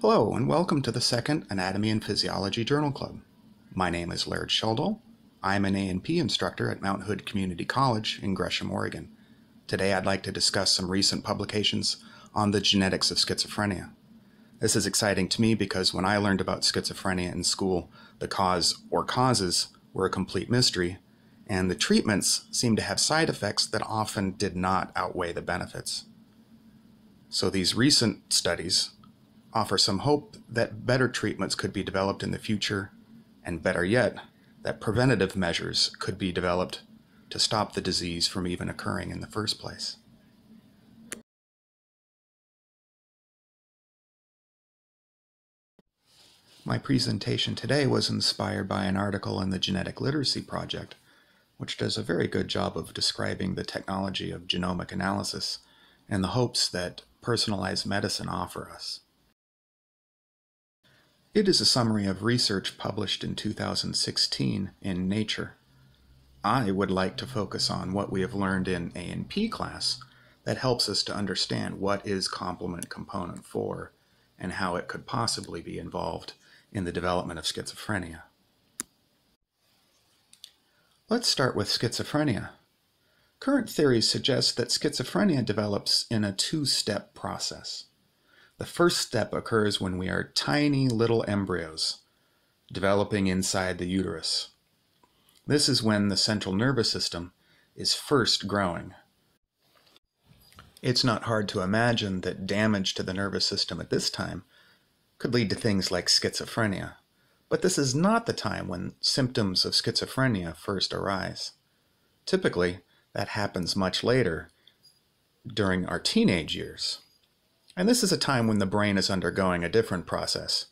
Hello, and welcome to the second Anatomy and Physiology Journal Club. My name is Laird Sheldahl. I'm an A&P instructor at Mount Hood Community College in Gresham, Oregon. Today I'd like to discuss some recent publications on the genetics of schizophrenia. This is exciting to me because when I learned about schizophrenia in school, the cause or causes were a complete mystery, and the treatments seemed to have side effects that often did not outweigh the benefits. So these recent studies offer some hope that better treatments could be developed in the future, and better yet, that preventative measures could be developed to stop the disease from even occurring in the first place. My presentation today was inspired by an article in the Genetic Literacy Project, which does a very good job of describing the technology of genomic analysis and the hopes that personalized medicine offer us. It is a summary of research published in 2016 in Nature. I would like to focus on what we have learned in A&P class that helps us to understand what is complement component 4 and how it could possibly be involved in the development of schizophrenia. Let's start with schizophrenia. Current theories suggest that schizophrenia develops in a two-step process. The first step occurs when we are tiny little embryos developing inside the uterus. This is when the central nervous system is first growing. It's not hard to imagine that damage to the nervous system at this time could lead to things like schizophrenia, but this is not the time when symptoms of schizophrenia first arise. Typically, that happens much later during our teenage years. And this is a time when the brain is undergoing a different process.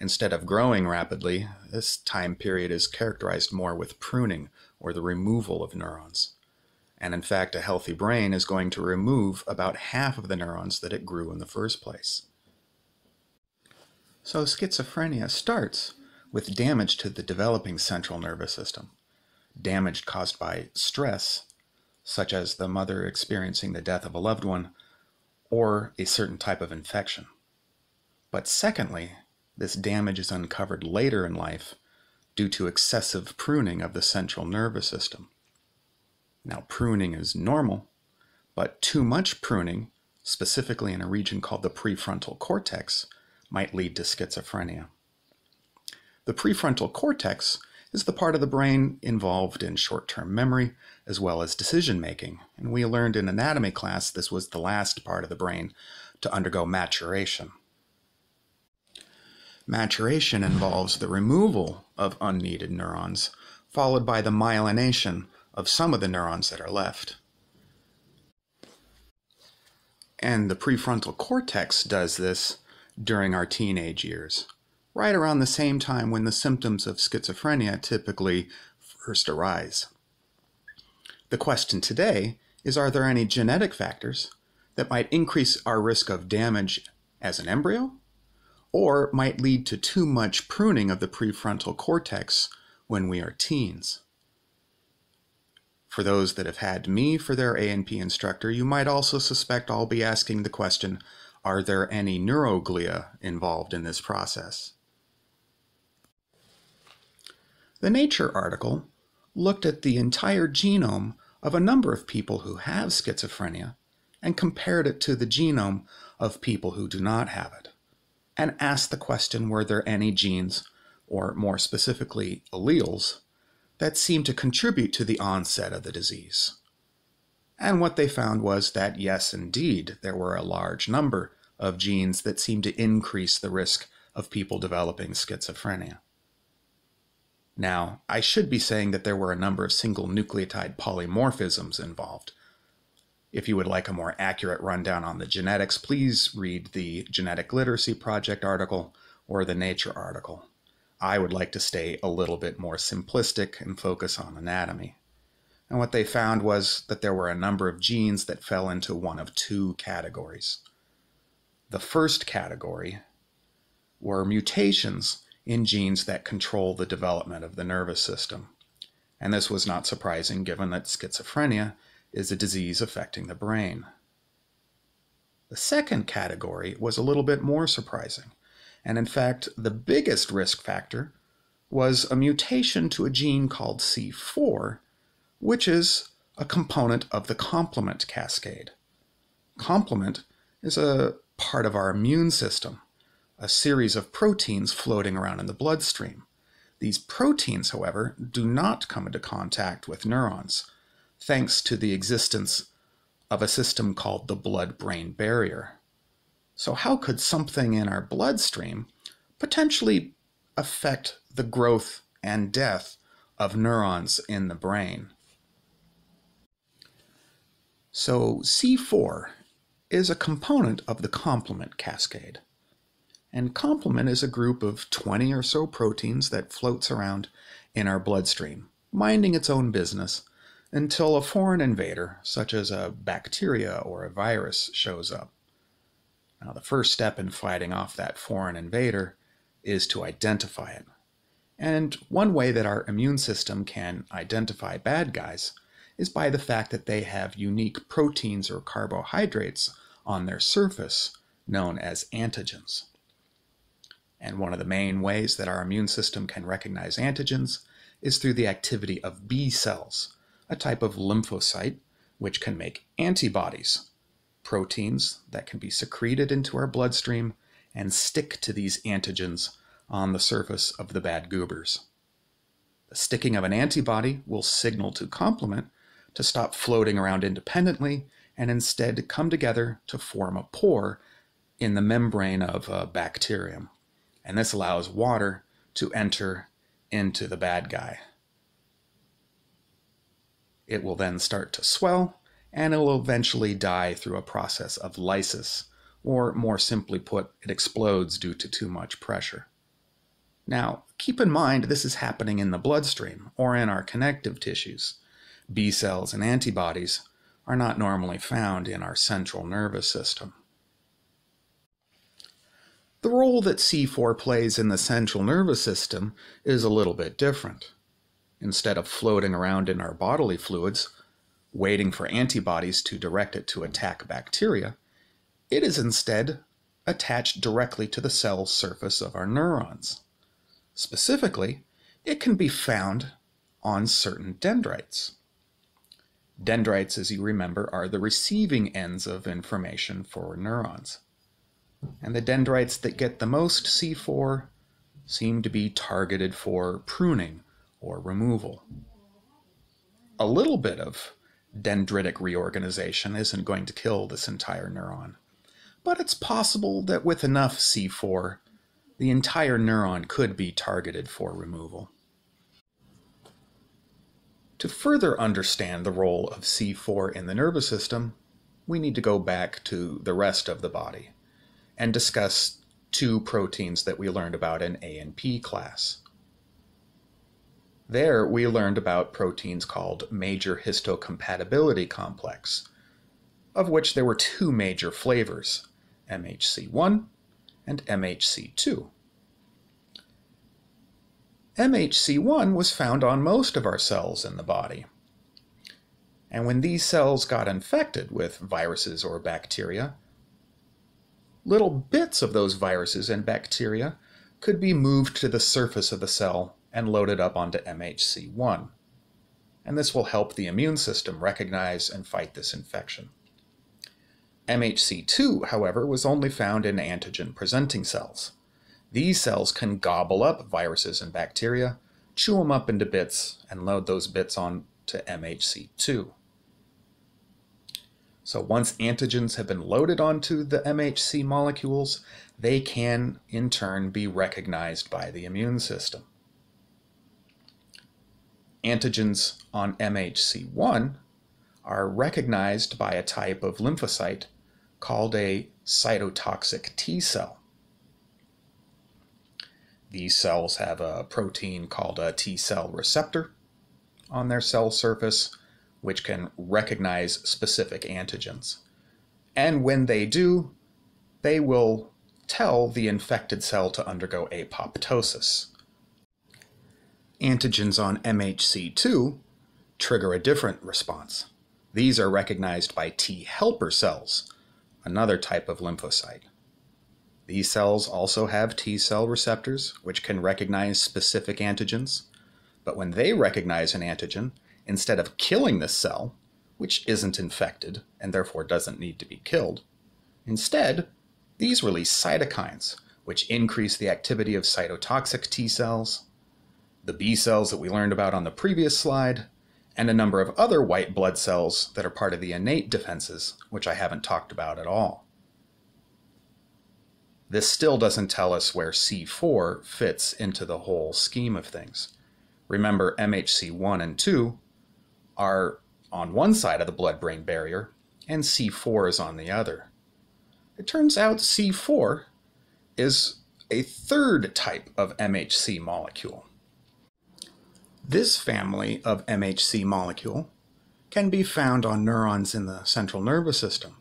Instead of growing rapidly, this time period is characterized more with pruning or the removal of neurons. And in fact, a healthy brain is going to remove about half of the neurons that it grew in the first place. So schizophrenia starts with damage to the developing central nervous system, damage caused by stress, such as the mother experiencing the death of a loved one, or a certain type of infection. But secondly, this damage is uncovered later in life due to excessive pruning of the central nervous system. Now, pruning is normal, but too much pruning, specifically in a region called the prefrontal cortex, might lead to schizophrenia. The prefrontal cortex is the part of the brain involved in short-term memory as well as decision making. And we learned in anatomy class this was the last part of the brain to undergo maturation. Maturation involves the removal of unneeded neurons, followed by the myelination of some of the neurons that are left. And the prefrontal cortex does this during our teenage years right around the same time when the symptoms of schizophrenia typically first arise. The question today is are there any genetic factors that might increase our risk of damage as an embryo or might lead to too much pruning of the prefrontal cortex when we are teens? For those that have had me for their A&P instructor, you might also suspect I'll be asking the question, are there any neuroglia involved in this process? The Nature article looked at the entire genome of a number of people who have schizophrenia and compared it to the genome of people who do not have it, and asked the question were there any genes, or more specifically alleles, that seem to contribute to the onset of the disease. And what they found was that yes, indeed, there were a large number of genes that seemed to increase the risk of people developing schizophrenia. Now, I should be saying that there were a number of single nucleotide polymorphisms involved. If you would like a more accurate rundown on the genetics, please read the Genetic Literacy Project article or the Nature article. I would like to stay a little bit more simplistic and focus on anatomy. And what they found was that there were a number of genes that fell into one of two categories. The first category were mutations in genes that control the development of the nervous system. And this was not surprising given that schizophrenia is a disease affecting the brain. The second category was a little bit more surprising, And in fact, the biggest risk factor was a mutation to a gene called C4, which is a component of the complement cascade. Complement is a part of our immune system, a series of proteins floating around in the bloodstream. These proteins, however, do not come into contact with neurons, thanks to the existence of a system called the blood brain barrier. So, how could something in our bloodstream potentially affect the growth and death of neurons in the brain? So, C4 is a component of the complement cascade. And complement is a group of 20 or so proteins that floats around in our bloodstream, minding its own business until a foreign invader, such as a bacteria or a virus, shows up. Now, the first step in fighting off that foreign invader is to identify it. And one way that our immune system can identify bad guys is by the fact that they have unique proteins or carbohydrates on their surface known as antigens. And one of the main ways that our immune system can recognize antigens is through the activity of B cells, a type of lymphocyte which can make antibodies, proteins that can be secreted into our bloodstream and stick to these antigens on the surface of the bad goobers. The sticking of an antibody will signal to complement to stop floating around independently and instead come together to form a pore in the membrane of a bacterium. And this allows water to enter into the bad guy. It will then start to swell and it will eventually die through a process of lysis, or more simply put, it explodes due to too much pressure. Now, keep in mind this is happening in the bloodstream or in our connective tissues. B cells and antibodies are not normally found in our central nervous system. The role that C4 plays in the central nervous system is a little bit different. Instead of floating around in our bodily fluids, waiting for antibodies to direct it to attack bacteria, it is instead attached directly to the cell surface of our neurons. Specifically, it can be found on certain dendrites. Dendrites, as you remember, are the receiving ends of information for neurons. And the dendrites that get the most C4 seem to be targeted for pruning or removal. A little bit of dendritic reorganization isn't going to kill this entire neuron, but it's possible that with enough C4, the entire neuron could be targeted for removal. To further understand the role of C4 in the nervous system, we need to go back to the rest of the body and discuss two proteins that we learned about in A and P class. There, we learned about proteins called major histocompatibility complex, of which there were two major flavors, MHC1 and MHC2. MHC1 was found on most of our cells in the body. And when these cells got infected with viruses or bacteria, little bits of those viruses and bacteria could be moved to the surface of the cell and loaded up onto MHC1. And this will help the immune system recognize and fight this infection. MHC2, however, was only found in antigen presenting cells. These cells can gobble up viruses and bacteria, chew them up into bits, and load those bits on to MHC2. So once antigens have been loaded onto the MHC molecules, they can in turn be recognized by the immune system. Antigens on MHC1 are recognized by a type of lymphocyte called a cytotoxic T cell. These cells have a protein called a T cell receptor on their cell surface, which can recognize specific antigens. And when they do, they will tell the infected cell to undergo apoptosis. Antigens on MHC2 trigger a different response. These are recognized by T helper cells, another type of lymphocyte. These cells also have T cell receptors, which can recognize specific antigens. But when they recognize an antigen, instead of killing this cell, which isn't infected and therefore doesn't need to be killed, instead, these release cytokines, which increase the activity of cytotoxic T cells, the B cells that we learned about on the previous slide, and a number of other white blood cells that are part of the innate defenses, which I haven't talked about at all. This still doesn't tell us where C4 fits into the whole scheme of things. Remember, MHC1 and 2 are on one side of the blood brain barrier, and C4 is on the other. It turns out C4 is a third type of MHC molecule. This family of MHC molecule can be found on neurons in the central nervous system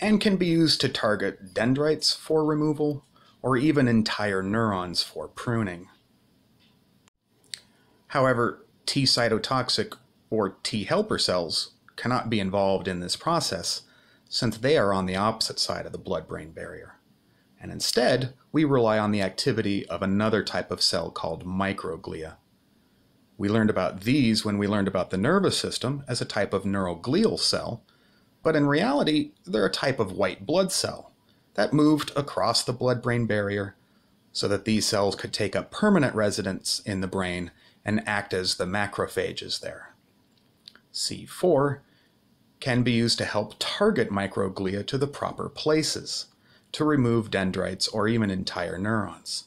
and can be used to target dendrites for removal or even entire neurons for pruning. However, T cytotoxic or T helper cells cannot be involved in this process since they are on the opposite side of the blood-brain barrier. And instead, we rely on the activity of another type of cell called microglia. We learned about these when we learned about the nervous system as a type of neuroglial cell, but in reality, they're a type of white blood cell that moved across the blood brain barrier so that these cells could take up permanent residence in the brain and act as the macrophages there. C4 can be used to help target microglia to the proper places, to remove dendrites or even entire neurons.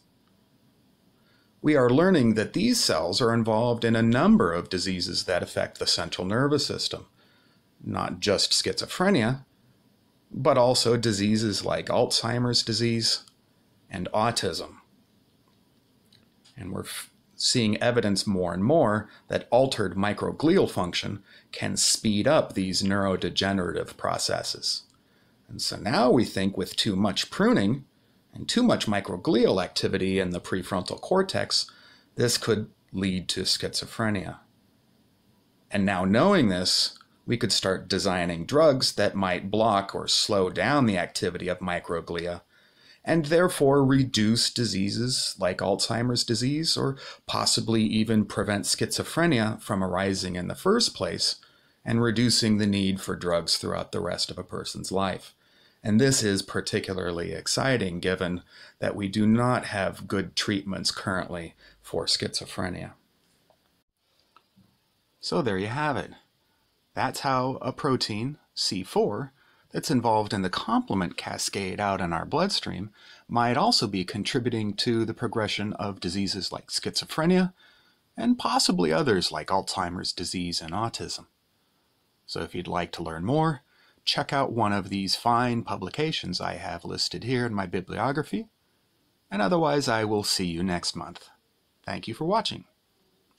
We are learning that these cells are involved in a number of diseases that affect the central nervous system, not just schizophrenia, but also diseases like Alzheimer's disease and autism. And we're seeing evidence more and more that altered microglial function can speed up these neurodegenerative processes. And so now we think with too much pruning and too much microglial activity in the prefrontal cortex, this could lead to schizophrenia. And now knowing this, we could start designing drugs that might block or slow down the activity of microglia and therefore reduce diseases like Alzheimer's disease or possibly even prevent schizophrenia from arising in the first place and reducing the need for drugs throughout the rest of a person's life. And this is particularly exciting given that we do not have good treatments currently for schizophrenia. So there you have it. That's how a protein, C4, that's involved in the complement cascade out in our bloodstream might also be contributing to the progression of diseases like schizophrenia and possibly others like Alzheimer's disease and autism. So if you'd like to learn more, check out one of these fine publications I have listed here in my bibliography, and otherwise I will see you next month. Thank you for watching.